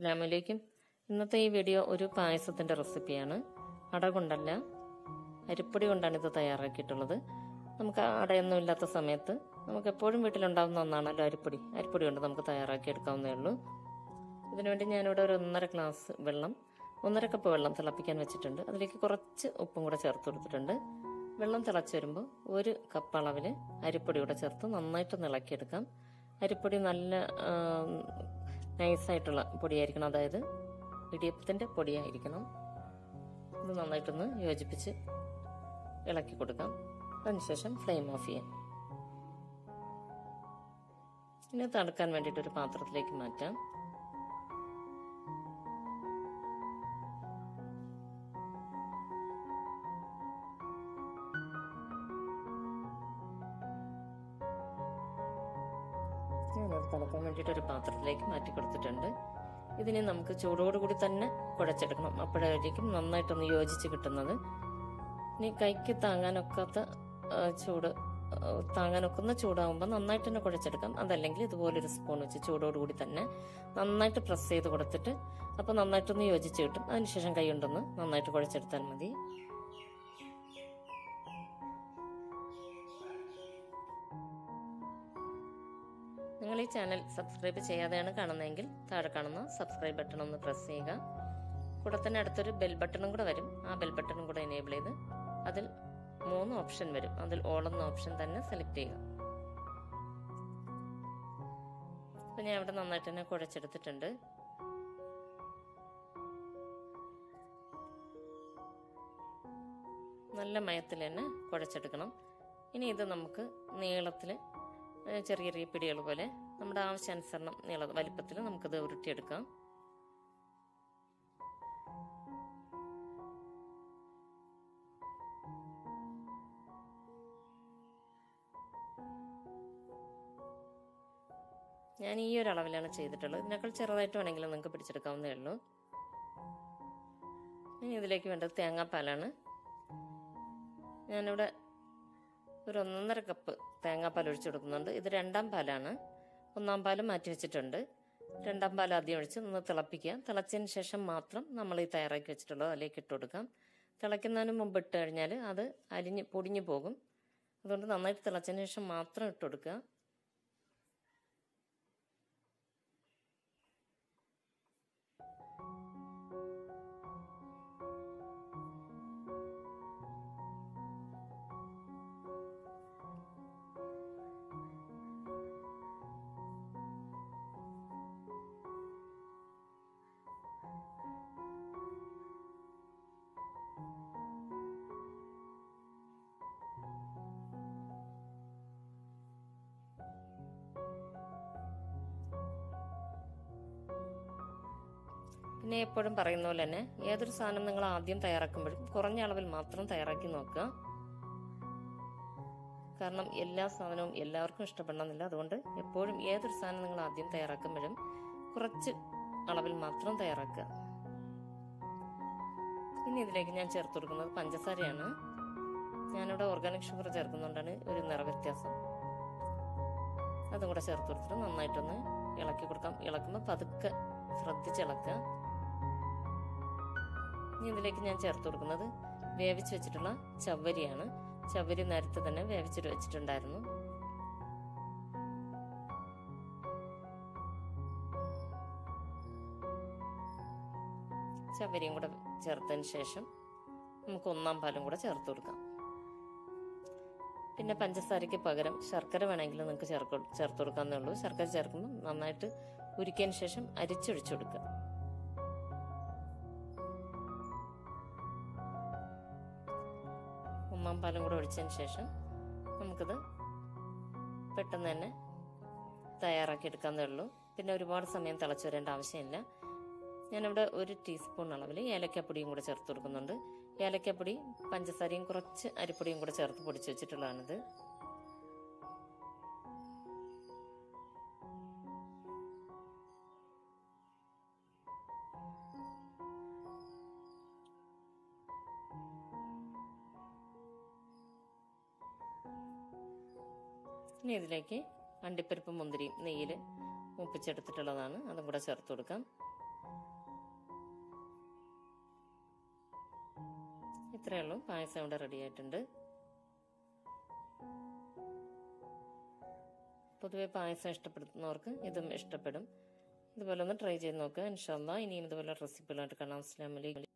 അസ്സലാമലൈക്കും. ഇന്നത്തെ ഈ വീഡിയോ ഒരു പായസത്തിന്റെ റെസിപ്പിയാണ്. അട കൊണ്ടല്ല അരിപ്പൊടി കൊണ്ടാണ് ഇത് തയ്യാറാക്കിയിട്ടുള്ളത്. നമുക്ക് അടയൊന്നും ഇല്ലാത്ത സമയത്ത് നമുക്ക് എപ്പോഴും വീട്ടിലുണ്ടാകുന്ന ഒന്നാണല്ലോ അരിപ്പൊടി. അരിപ്പൊടി കൊണ്ട് നമുക്ക് തയ്യാറാക്കി എടുക്കാവുന്നേ ഉള്ളൂ. ഇതിനുവേണ്ടി ഞാനിവിടെ ഒരു ഒന്നര ഗ്ലാസ് വെള്ളം ഒന്നര കപ്പ് വെള്ളം തിളപ്പിക്കാൻ വെച്ചിട്ടുണ്ട്. അതിലേക്ക് കുറച്ച് ഉപ്പും കൂടെ ചേർത്ത് കൊടുത്തിട്ടുണ്ട്. വെള്ളം തിളച്ച് വരുമ്പോൾ ഒരു കപ്പ് അളവിൽ അരിപ്പൊടി കൂടെ ചേർത്ത് നന്നായിട്ട് ഇളക്കിയെടുക്കാം. അരിപ്പൊടി നല്ല നൈസായിട്ടുള്ള പൊടിയായിരിക്കണം. അതായത് ഇടിയപ്പത്തിന്റെ പൊടിയായിരിക്കണം. ഇത് നന്നായിട്ടൊന്ന് യോജിപ്പിച്ച് ഇളക്കി കൊടുക്കാം. അതിനുശേഷം ഫ്ലെയിം ഓഫ് ചെയ്യാം. ഇനി തണുക്കാൻ വേണ്ടിയിട്ട് ഒരു പാത്രത്തിലേക്ക് മാറ്റാം. ഞാനത് തിളക്കാൻ വേണ്ടിയിട്ട് ഒരു പാത്രത്തിലേക്ക് മാറ്റി കൊടുത്തിട്ടുണ്ട്. ഇതിനെ നമുക്ക് ചൂടോടുകൂടി തന്നെ കുഴച്ചെടുക്കണം. അപ്പോഴായിരിക്കും നന്നായിട്ടൊന്ന് യോജിച്ച് കിട്ടുന്നത്. ഇനി കൈക്ക് താങ്ങാനൊക്കാത്ത ചൂട് താങ്ങാനൊക്കുന്ന ചൂടാകുമ്പോൾ നന്നായിട്ട് തന്നെ കുഴച്ചെടുക്കാം. അതല്ലെങ്കിൽ ഇതുപോലൊരു സ്പൂൺ വെച്ച് ചൂടോടുകൂടി തന്നെ നന്നായിട്ട് പ്രസ് ചെയ്ത് കൊടുത്തിട്ട് അപ്പോൾ നന്നായിട്ടൊന്ന് യോജിച്ച് കിട്ടും. അതിനുശേഷം കൈ കൊണ്ടൊന്ന് നന്നായിട്ട് കുഴച്ചെടുത്താൽ മതി. നിങ്ങൾ ഈ ചാനൽ സബ്സ്ക്രൈബ് ചെയ്യാതെയാണ് കാണുന്നതെങ്കിൽ താഴെ കാണുന്ന സബ്സ്ക്രൈബ് ബട്ടൺ ഒന്ന് പ്രസ് ചെയ്യുക. കൂടെ തന്നെ അടുത്തൊരു ബെൽ ബട്ടണും കൂടെ വരും. ആ ബെൽ ബട്ടണും കൂടെ എനേബിൾ ചെയ്ത് അതിൽ മൂന്ന് ഓപ്ഷൻ വരും. അതിൽ ഓൾ എന്ന ഓപ്ഷൻ തന്നെ സെലക്ട് ചെയ്യുക. അപ്പം ഞാൻ ഇവിടെ നന്നായിട്ട് തന്നെ കുഴച്ചെടുത്തിട്ടുണ്ട്. നല്ല മയത്തിൽ തന്നെ കുഴച്ചെടുക്കണം. ഇനി ഇത് നമുക്ക് നീളത്തിൽ ചെറിയ ചെറിയ പിടികൾ പോലെ നമ്മുടെ ആവശ്യാനുസരണം നീള വലിപ്പത്തിൽ നമുക്കത് ഉരുട്ടിയെടുക്കാം. ഞാൻ ഈ ഒരു അളവിലാണ് ചെയ്തിട്ടുള്ളത്. ഇതിനേക്കാൾ ചെറുതായിട്ട് വേണമെങ്കിലും നിങ്ങൾക്ക് പിടിച്ചെടുക്കാവുന്നേ ഉള്ളൂ. ഇനി ഇതിലേക്ക് വേണ്ടത് തേങ്ങാപ്പാലാണ്. ഞാനിവിടെ ഒരു ഒന്നൊന്നര കപ്പ് തേങ്ങാപ്പാൽ ഒഴിച്ചു കൊടുക്കുന്നുണ്ട്. ഇത് രണ്ടാം പാലാണ്. ഒന്നാം പാൽ മാറ്റി വെച്ചിട്ടുണ്ട്. രണ്ടാം പാൽ ആദ്യം ഒഴിച്ച് ഒന്ന് തിളപ്പിക്കുക. തിളച്ചതിന് ശേഷം മാത്രം നമ്മൾ ഈ തയ്യാറാക്കി വെച്ചിട്ടുള്ളത് അതിലേക്ക് ഇട്ട് കൊടുക്കാം. തിളയ്ക്കുന്നതിന് മുമ്പ് ഇട്ട് കഴിഞ്ഞാൽ അത് അരിഞ്ഞ് പൊടിഞ്ഞു പോകും. അതുകൊണ്ട് നന്നായിട്ട് തിളച്ചതിന് ശേഷം മാത്രം ഇട്ട് കൊടുക്കുക. പിന്നെ എപ്പോഴും പറയുന്ന പോലെ തന്നെ ഏതൊരു സാധനം നിങ്ങൾ ആദ്യം തയ്യാറാക്കുമ്പോഴും കുറഞ്ഞ അളവിൽ മാത്രം തയ്യാറാക്കി നോക്കുക. കാരണം എല്ലാ സാധനവും എല്ലാവർക്കും ഇഷ്ടപ്പെടണമെന്നില്ല. അതുകൊണ്ട് എപ്പോഴും ഏതൊരു സാധനം നിങ്ങൾ ആദ്യം തയ്യാറാക്കുമ്പോഴും കുറച്ച് അളവിൽ മാത്രം തയ്യാറാക്കുക. ഇനി ഇതിലേക്ക് ഞാൻ ചേർത്ത് കൊടുക്കുന്നത് പഞ്ചസാരയാണ്. ഞാനിവിടെ ഓർഗാനിക് ഷുഗർ ചേർക്കുന്നുകൊണ്ടാണ് ഒരു നിറവ്യത്യാസം അതും കൂടെ ചേർത്ത് കൊടുത്തിട്ട് നന്നായിട്ടൊന്ന് ഇളക്കി കൊടുക്കാം. ഇളക്കുമ്പോൾ പതുക്കെ ശ്രദ്ധിച്ച് ഇളക്കുക. ഇനി ഇതിലേക്ക് ഞാൻ ചേർത്ത് കൊടുക്കുന്നത് വേവിച്ച് വെച്ചിട്ടുള്ള ചവ്വരിയാണ്. ചവ്വരി നേരത്തെ തന്നെ വേവിച്ചിട്ട് വെച്ചിട്ടുണ്ടായിരുന്നു. ചവ്വരിയും കൂടെ ചേർത്തതിന് ശേഷം നമുക്ക് ഒന്നാം പാലും കൂടെ ചേർത്ത് കൊടുക്കാം. പിന്നെ പഞ്ചസാരയ്ക്ക് പകരം ശർക്കര വേണമെങ്കിൽ നിങ്ങൾക്ക് ചേർക്ക് ചേർത്ത് കൊടുക്കാന്നേ ഉള്ളൂ. ശർക്കര ചേർക്കുമ്പോൾ നന്നായിട്ട് ഉരുക്കിയതിന് ശേഷം അരിച്ചൊഴിച്ചു കൊടുക്കുക. ഒന്നാം പാലും കൂടെ ഒഴിച്ചതിന് ശേഷം നമുക്കിത് പെട്ടെന്ന് തന്നെ തയ്യാറാക്കി എടുക്കാന്നേ ഉള്ളൂ. പിന്നെ ഒരുപാട് സമയം തിളച്ചു വരേണ്ട ആവശ്യമില്ല. ഞാനിവിടെ ഒരു ടീസ്പൂൺ അളവിൽ ഏലക്കപ്പൊടിയും കൂടെ ചേർത്ത് കൊടുക്കുന്നുണ്ട്. ഏലക്കപ്പൊടി പഞ്ചസാരയും കുറച്ച് അരിപ്പൊടിയും കൂടെ ചേർത്ത് പൊടിച്ച് വെച്ചിട്ടുള്ളതാണിത്. ഇനി ഇതിലേക്ക് അണ്ടിപ്പരിപ്പ് മുന്തിരിയും നെയ്യിൽ മുപ്പിച്ചെടുത്തിട്ടുള്ളതാണ്. അതും കൂടെ ചേർത്ത് കൊടുക്കാം. ഇത്രയേ ഉള്ളൂ. പായസം ഇവിടെ റെഡി ആയിട്ടുണ്ട്. പൊതുവെ പായസം ഇഷ്ടപ്പെടുന്നവർക്ക് ഇതും ഇഷ്ടപ്പെടും. ഇതുപോലെ ഒന്ന് ട്രൈ ചെയ്ത് നോക്കുക ഇൻഷാല്ല ഇനിയും ഇതുപോലെ റെസിപ്പികളായിട്ട് കാണാം. അസ്ലാമലൈക്കും